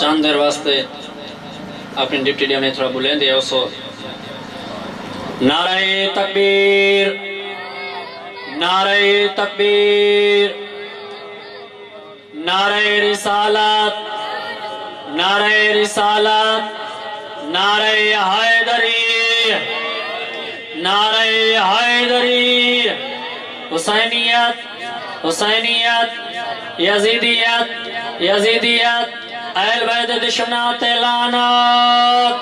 चंद देर वास्ते अपनी डिप्टी डिया में थोड़ा बुलेंदे है उसको नारे तकबीर नारे तकबीर नारे रिसालत नारे रिसालत नारे हैदरी नारे हैदरी, हुसैनियत हुसैनियत, यजीदियत यजीदियत, अहल बैत दुश्मना लानत,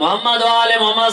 मोहम्मद वाले मोहम्मद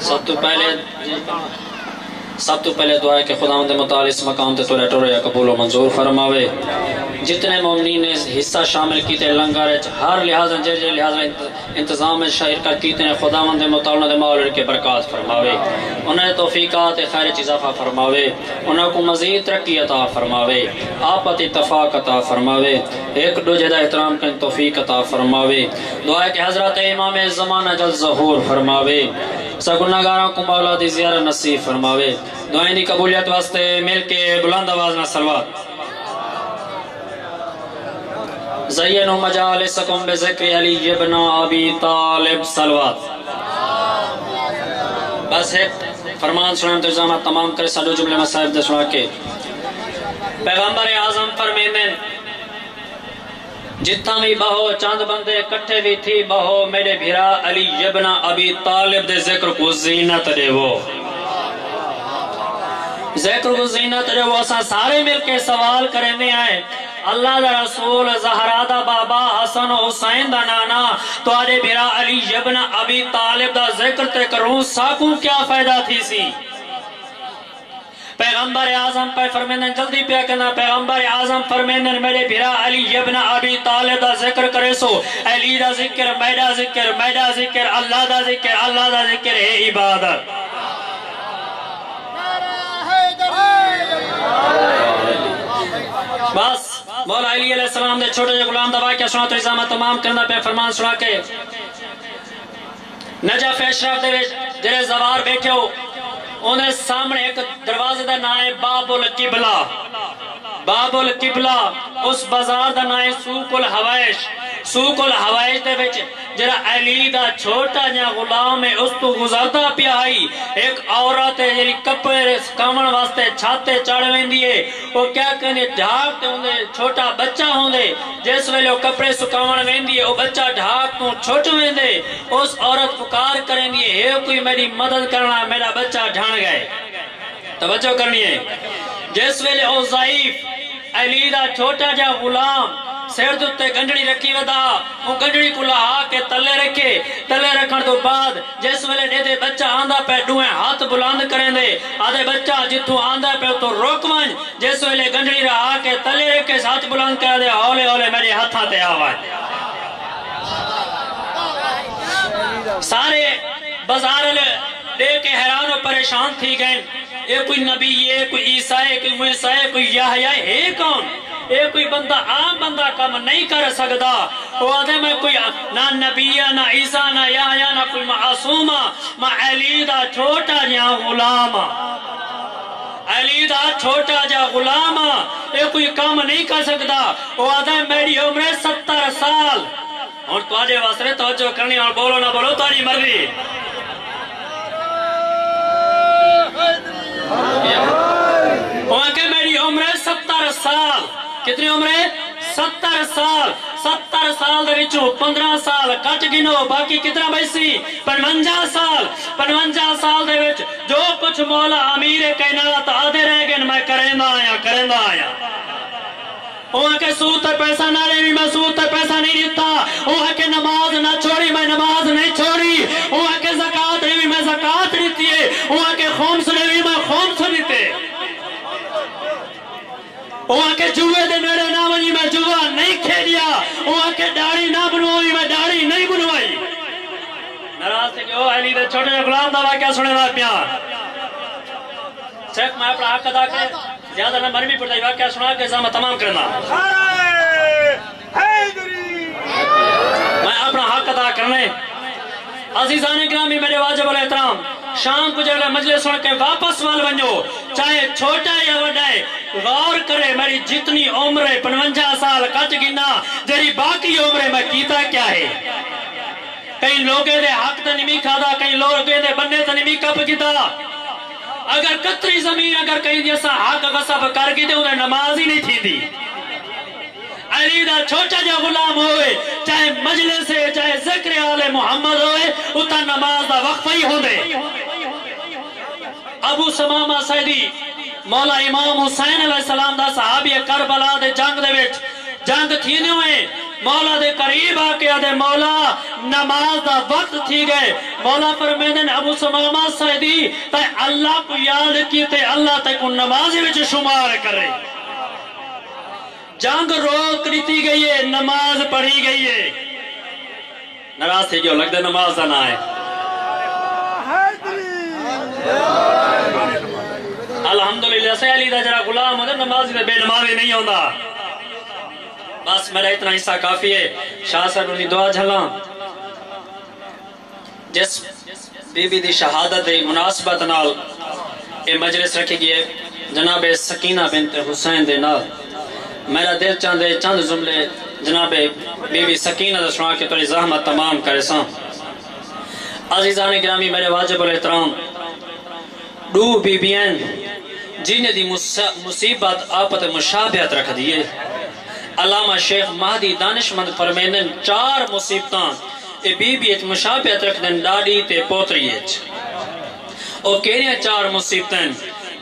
सब तो पहले सब तो पहले दुआ है कि खुदा मुताल इस मकाम ते तोरे टोरे कबूल मंजूर फरमावे। जितने मोमनी ने हिस्सा शामिल किए लंगर हर लिहाज जे जे लिहाज इंतज़ाम शिरकत कीते ने खुदा मंद मुताल दे मौल के बरकत फरमावे। उन्हें तौफीकात खैर इजाफा फरमावे। उन्हें को मजीद तरक्की अता फरमावे। आपत इतफाक अता फरमावे। एक दूजे का एहतराम कर तौफीक अता फरमावे। दुआ है कि हज़रत इमाम जमाना जल जहूर फरमावे। सगुनागारों को मौला दी जियारत नसीब फरमावे दुआएँ दी कबूलियत वास्ते मिल के बुलंद आवाज़ में सलवात ज़य्यनु मजालिसकुम बिज़िक्रि अली इब्न अबी तालिब सलवात बस एक फरमान सुनाने इंतज़ाम तमाम करे साडो जुमले मसाइब दे सुना के पैगंबर आज़म फरमाते जिथा भी बहो चंद बंदे कट्ठे भी थी बहो मेरे भिरा अली यबना अभी तालिब दे ज़िक्र को जीनत देवो ज़िक्र को जीनत देवो असा सारे मिलके सवाल करने आए अल्लाह दा रसूल जहरा दा बाबा हसन हुसैन दा नाना तुआरे भिरा अली यबना अभी तालिब दा ज़िक्र ते करूँ साकू क्या फ़ायदा थी सी पैगंबर आज़म पे फरमेंदन जल्दी पे कहना पैगंबर आज़म फरमेंदन मेरे भिरा अली इब्न अबी तालिब दा ज़िक्र करे सो। अली दा ज़िक्र, मैदा ज़िक्र मैदा ज़िक्र, अल्लाह दा ज़िक्र, अल्लाह दा ज़िक्र है इबादत। बस, मौला अली अलैहि सलाम दे छोटे जे गुलाम दा वाक्या सुना तो इजामा तमाम करना पे फरमान सुना के। नजफ अशरफ दे जेरे जवार बैठे हो। उन्हें सामने एक दरवाजे का नाम है बाबुल किबला। बाबुल किबला, उस बाज़ार का ना है सूकुल हवाइश। सूकुल हवाइश दे विच, जरा अली दा छोटा जा गुलाम है उस तो गुजरता पिया है एक औरत है जेरी कपड़े सुकावण वास्ते छाते चढ़ वेंदी है वो क्या कहने ढाक ते होंदे छोटा बच्चा होंदे, जिस वेले कपड़े सुकावण वेंदी है वो बच्चा ढाक तो छुट वेंदे, उस औरत पुकार करेंदी है हे कोई मेरी मदद करना, मेरा बच्चा ढाण गए। तवज्जो करनी है। जिस वेले ओ ज़ईफ अली दा छोटा जा गुलाम सिर उत्ते गंढड़ी रखी वदा। वो गंढड़ी को लहा के तले रखे। तले रखण तो बाद जिस वेले देते बच्चा आंदा पे दुए हाथ बुलंद करें दे आदे बच्चा जिथु आंदा पे तो रोक वन जिस वेले गंढड़ी रहा के तले रखे हाथ बुलंद कर दे, हौले हौले मेरे हाथा ते आवाज़ सारे बाज़ार देख के हैरान और परेशान थी गए। ये कोई नबी है कोई ईसा है कोई मूसा है कोई याहया है कौन? ये कोई बंदा, आम बंदा कम नहीं कर सकता वो आदे मैं कोई, ना नबिया, ना ईसा, ना याहया, ना कोई मासूमा, मैं अली छोटा जा गुलाम अली छोटा जा गुलाम ये कोई काम नहीं कर सकता वो आदे मेरी उम्र सत्तर साल। और तुझे वास्ते तवज्जो करनी और बोलो ना बोलो तुम्हारी मर्ज़ी। मेरी उम्र सत्तर साल। कितनी उम्र है? सत्तर साल। सत्तर साल पंद्रह साल। कट गिनो, बाकी कितना बैसी? पनवंजा साल। पनवंजा साल जो कुछ मौला अमीर कैनात आधे रह गए मैं करेंदा आया करेंदा आया। सूत पैसा ना ले मैं सूत पैसा नहीं देता। के नमाज़ ना छोड़ी, मैं नमाज़ नहीं छोड़ी। के जक़ात भी मैं जक़ात देती है। के खून से भी मैं खून से देते के जुए दे नेड़े ना वही मैं जुआ नहीं खेलिया। के दाढ़ी ना बनवाई, मैं दाढ़ी नहीं बनवाई। नाराज़ थे ओ, अली दे छोटे जे गुलाम दा वाकया सुने दा प्यार सिर्फ़ मैं अपना हक अदा कर, ज़्यादा ना मर भी पड़ता वाकया सुना के मैं तमाम करना। मैं अपना हक अदा करने। अजीजान ग्रामी मेरे वाजिब अल एहतराम, शाम को जब मजले सुन के वापस वाल वनो चाहे छोटा या वड़ा है गौर करे, मेरी जितनी उम्र है पनवंजा साल कच गिना जेरी बाकी उम्र मैं कीता क्या है? कई लोगे दे हक तो नहीं खादा कई लोगे दे बन्ने तो नहीं कप कीता अगर कतरी ज़मीन अगर कहीं जैसा हक वसब कर गई तो नमाज़ ही नहीं थी अली दा छोटा जा गुलाम होए, चाहे मजले से चाहे ज़िक्र आले मोहम्मद होए, उता नमाज़ दा वक्फ ही होंदे। अबू समामा सैदी मौला इमाम हुसैन अलैहि सलाम दा सहाबी करबला दे जंग दे विच। जंग थीने हुए। मौला दे करीब आके आदे मौला, नमाज़ दा वक्त थी गए। मौला फरमांदे अबू समामा सैदी ते अल्लाह को याद की ते अल्लाह ते को नमाज़ विच शुमार करे। जंग रोक दी गई है, नमाज़ पढ़ी गई है। नाराज़ थे क्यों लगता नमाज़ का ना है अल्हम्दुलिल्लाह से अली दा जरा गुलाम होता नमाज़ दे बेनमाजी नहीं होता बस मेरा इतना हिस्सा काफ़ी है। शाह साहब की दुआ झला जिस बीबी दी शहादत दी मुनासबत नाल ये मजलिस रखी गई है, जनाब सकीना बिनत हुसैन दे नाल। मेरा दिल चाहते चंद जुमले जनाबे बीबी सकीना का सुना के थोड़ी जहमत तमाम करे सा। अजीजान ग्रामी मेरे वाजिब एहतराम दू बीबियन जिन्हें दी मुसीबत, आपत मुशाबियत रख दिए। अलामा शेख महदी दानिशमंद फरमेंदन चार मुसीबतां, ए बीबी च मुशाबियत रखदन डाडी ते पोतरी ओ केरियाँ चार मुसीबतन?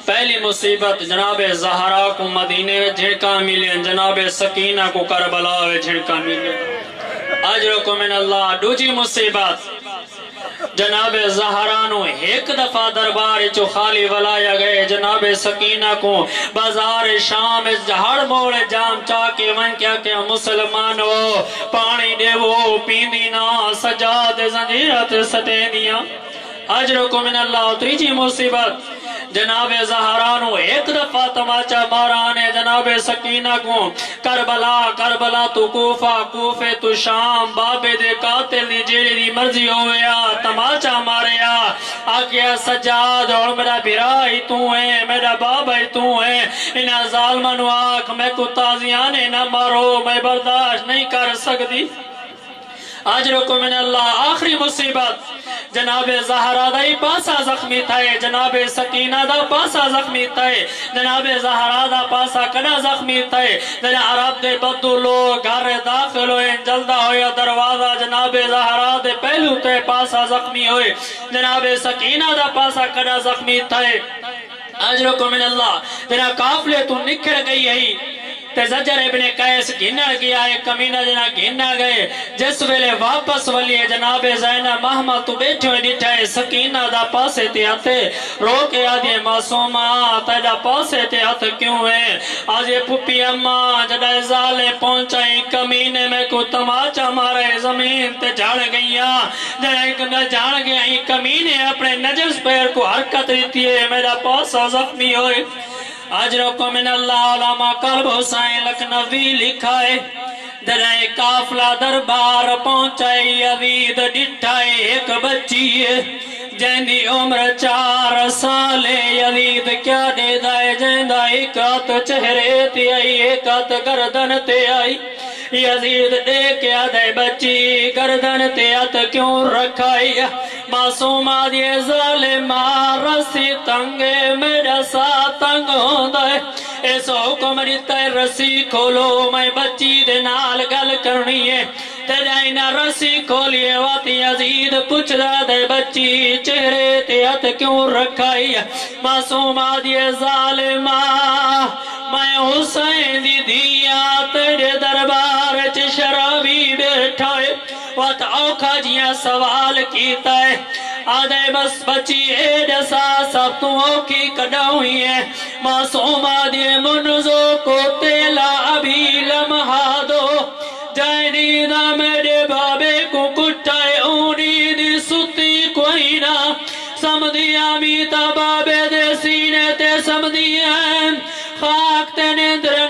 पहली मुसीबत जनाब जहरा को मदीने झिड़का मिले जनाब सकीना को करबला झिड़का मिले अजर को मिन अल्लाह, दूजी मुसीबत जनाब जहरानो एक दफ़ा दरबार चो खाली वलाया गए, जनाब सकीना को बाज़ार शाम हर मोड़ जाम चा के वन क्या क्या मुसलमान हो पानी देवो पींदी ना सजाद जंजीरत सते दिया। अजर को मिन अल्लाह तीजी मुसीबत। जनाब जहरानो एक दफ़ा तमाचा मारा ने जनाब सकीना को। करबला करबला तू कूफा, कूफे तू शाम, बाबे दे कातिल दी जेड़ी दी मर्ज़ी होया तमाचा मारया। आखिया सजाद और मेरा बिरा ही तू है, मेरा बाबा ही तू है। इना जालमा नु आख, मैं को ताजियाने ना मारो, मैं बर्दाश्त नहीं कर सकती आज रोको मैंने अल्लाह आखिरी मुसीबत। जनाब जहरा दा पासा जख्मी थे जनाब सकीना दा पासा जख्मी थे जनाब जहरा दा पासा कड़ा जख्मी थे जना अरब दे बदू लोग घर दाखिल होए, जल्दा होया दरवाज़ा, जनाब जहरा दे पहलू ते पासा जख्मी होए। जनाब सकीना दा पासा कड़ा जख्मी थे अजर को मिन अल्लाह तेरा काफले तू निखर गई है। जजर इब्ने कैस घिन गया है कमीना जना घिन गए। जिस वेले वापस वलिए जनाबे जैना महमा तू बैठो डिठा है सकीना दा पासे ते हथे, रो के आदे मासूमा तेरा पासे ते हथ क्यों है? आज ये पुपी अम्मा जड़ा जाले पहुंचाई, कमीने में को तमाचा मारे, ज़मीन ते झाड़ गईया। जड़ा झाड़ गया कमीने अपने नज़र पैर को हरकत दी है, मेरा पासा जख्मी होए। अजरो को मिन अल्लाह कल्ब हुसैन लखनवी लिखा है दराए काफला दरबार पहुंचाई अवीद डिठाए एक बच्ची है जैंदी उम्र चार साल यदीद क्या दे दाए जैंदा एक हथ चेहरे ते आई एक हथ गर्दन ते आई यजीद दे के आदे बच्ची गर्दन ते हथ क्यों रखाई मासूमा दिए जालिमा रसी तंगे मेरा सा तंग होंदा है। इस रसी खोलो, मैं बच्ची दे नाल गल करनी है। तेरा इना रसी खोलिए वाती अजीद पुछदा दे बच्ची, चेहरे ते हथ क्यों रखाई मासूमा दिए जालिमा मैं हुसैन दी दिया तेरे दरबार च शराबी बैठा है। वत औखा जिया सवाल कीता है। आदे बस बची ए दसा सब तू औखी कडाउई है मासूमा दे मुनजो को तेला अभी लम्हा दो। जैनी ना मेरे बाबे को कुटाए ऊनी दी सुती कोई ना। समदिया मीता बाबे दे सीने ते समदिया खाक ते निंद्र